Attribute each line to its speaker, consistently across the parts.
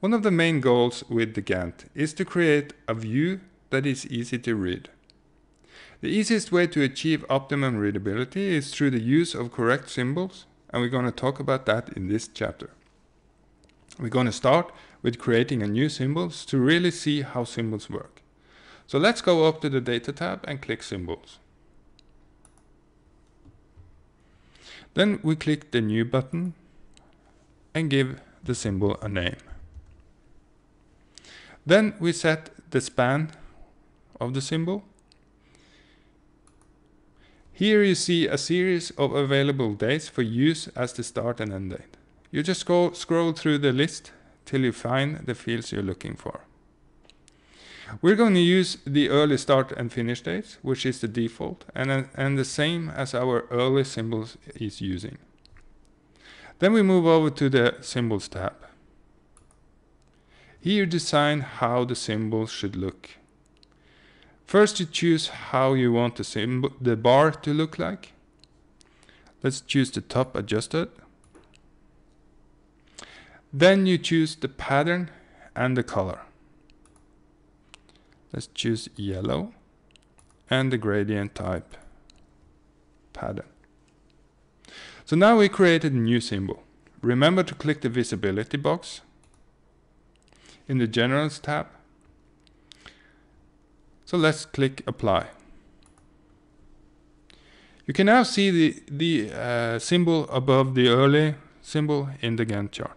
Speaker 1: One of the main goals with the Gantt is to create a view that is easy to read. The easiest way to achieve optimum readability is through the use of correct symbols, and we're going to talk about that in this chapter. We're going to start with creating a new symbols to really see how symbols work. So let's go up to the Data tab and click Symbols. Then we click the New button and give the symbol a name. Then we set the span of the symbol. Here you see a series of available dates for use as the start and end date. You just go scroll through the list till you find the fields you're looking for. We're going to use the early start and finish dates, which is the default, and, and the same as our early symbols is using. Then we move over to the Symbols tab. Here you design how the symbol should look. First you choose how you want the, symbol, the bar to look like. Let's choose the top adjusted. Then you choose the pattern and the color. Let's choose yellow and the gradient type pattern. So now we created a new symbol. Remember to click the visibility box in the Generals tab. So let's click Apply. You can now see the, the uh, symbol above the early symbol in the Gantt chart.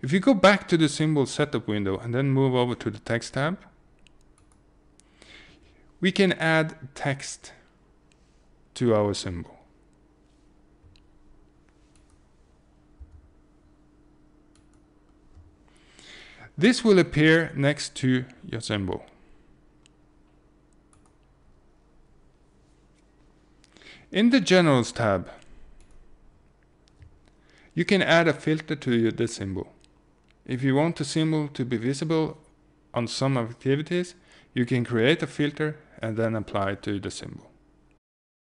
Speaker 1: If you go back to the symbol setup window and then move over to the text tab, we can add text to our symbol. This will appear next to your symbol. In the Generals tab, you can add a filter to the symbol. If you want the symbol to be visible on some activities, you can create a filter and then apply it to the symbol.